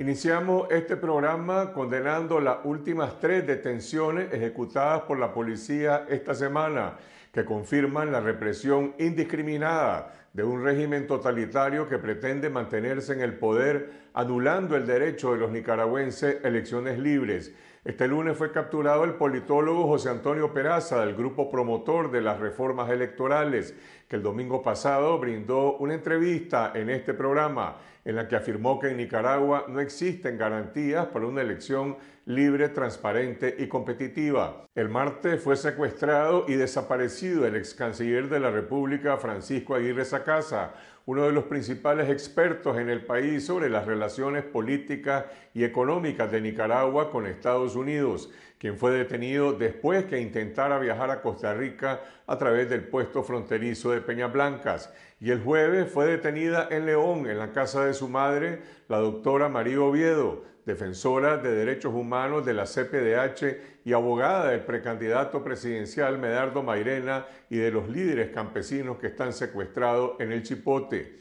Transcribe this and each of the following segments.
Iniciamos este programa condenando las últimas tres detenciones ejecutadas por la policía esta semana, que confirman la represión indiscriminada de un régimen totalitario que pretende mantenerse en el poder, anulando el derecho de los nicaragüenses a elecciones libres. Este lunes fue capturado el politólogo José Antonio Peraza del grupo promotor de las reformas electorales, que el domingo pasado brindó una entrevista en este programa en la que afirmó que en Nicaragua no existen garantías para una elección libre, transparente y competitiva. El martes fue secuestrado y desaparecido el ex canciller de la República, Francisco Aguirre Sacasa, uno de los principales expertos en el país sobre las relaciones políticas y económicas de Nicaragua con Estados Unidos, quien fue detenido después que intentara viajar a Costa Rica a través del puesto fronterizo de Peñas Blancas. Y el jueves fue detenida en León, en la casa de su madre, la doctora María Oviedo, defensora de derechos humanos de la CPDH y abogada del precandidato presidencial Medardo Mairena y de los líderes campesinos que están secuestrados en el Chipote.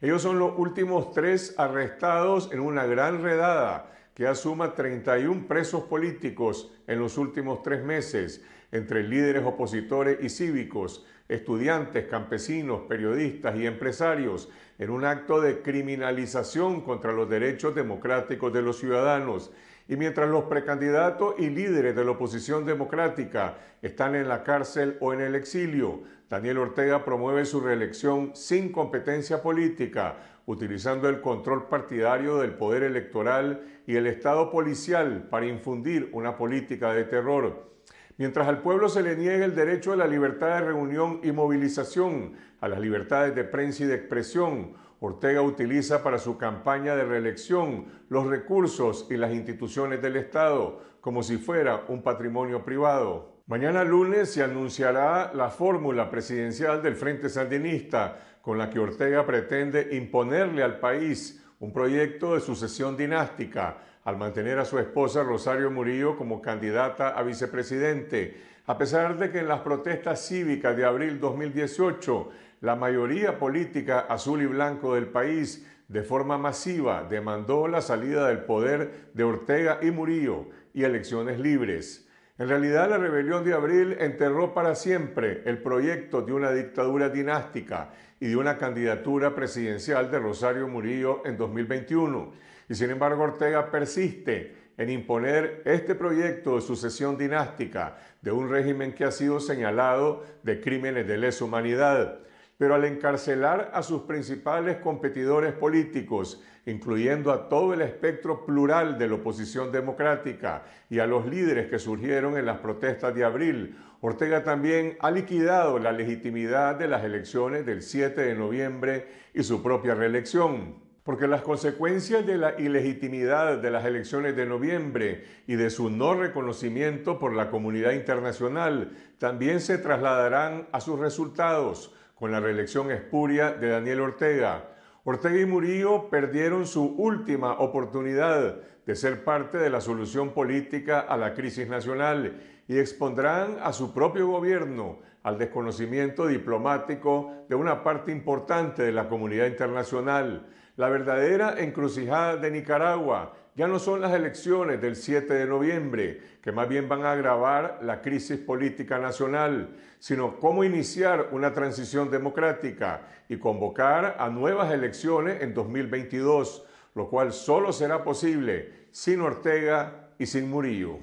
Ellos son los últimos tres arrestados en una gran redada que asuma 31 presos políticos en los últimos tres meses, entre líderes opositores y cívicos, estudiantes, campesinos, periodistas y empresarios, en un acto de criminalización contra los derechos democráticos de los ciudadanos. Y mientras los precandidatos y líderes de la oposición democrática están en la cárcel o en el exilio, Daniel Ortega promueve su reelección sin competencia política, utilizando el control partidario del poder electoral y el Estado policial para infundir una política de terror. Mientras al pueblo se le niegue el derecho a la libertad de reunión y movilización, a las libertades de prensa y de expresión, Ortega utiliza para su campaña de reelección los recursos y las instituciones del Estado como si fuera un patrimonio privado. Mañana lunes se anunciará la fórmula presidencial del Frente Sandinista con la que Ortega pretende imponerle al país un proyecto de sucesión dinástica al mantener a su esposa Rosario Murillo como candidata a vicepresidente, a pesar de que en las protestas cívicas de abril 2018 la mayoría política azul y blanco del país de forma masiva demandó la salida del poder de Ortega y Murillo y elecciones libres. En realidad, la rebelión de abril enterró para siempre el proyecto de una dictadura dinástica y de una candidatura presidencial de Rosario Murillo en 2021. Y sin embargo, Ortega persiste en imponer este proyecto de sucesión dinástica de un régimen que ha sido señalado de crímenes de lesa humanidad pero al encarcelar a sus principales competidores políticos, incluyendo a todo el espectro plural de la oposición democrática y a los líderes que surgieron en las protestas de abril, Ortega también ha liquidado la legitimidad de las elecciones del 7 de noviembre y su propia reelección. Porque las consecuencias de la ilegitimidad de las elecciones de noviembre y de su no reconocimiento por la comunidad internacional también se trasladarán a sus resultados, con la reelección espuria de Daniel Ortega. Ortega y Murillo perdieron su última oportunidad de ser parte de la solución política a la crisis nacional y expondrán a su propio gobierno al desconocimiento diplomático de una parte importante de la comunidad internacional. La verdadera encrucijada de Nicaragua. Ya no son las elecciones del 7 de noviembre, que más bien van a agravar la crisis política nacional, sino cómo iniciar una transición democrática y convocar a nuevas elecciones en 2022, lo cual solo será posible sin Ortega y sin Murillo.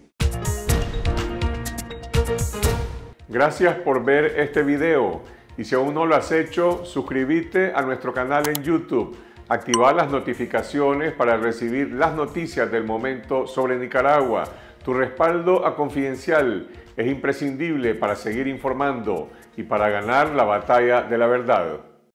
Gracias por ver este video. Y si aún no lo has hecho, suscríbete a nuestro canal en YouTube activar las notificaciones para recibir las noticias del momento sobre Nicaragua. Tu respaldo a Confidencial es imprescindible para seguir informando y para ganar la batalla de la verdad.